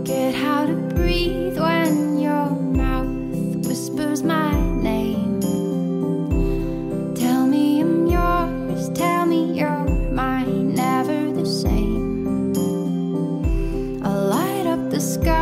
forget how to breathe when your mouth whispers my name. Tell me I'm yours, tell me you're mine, never the same. I'll light up the sky.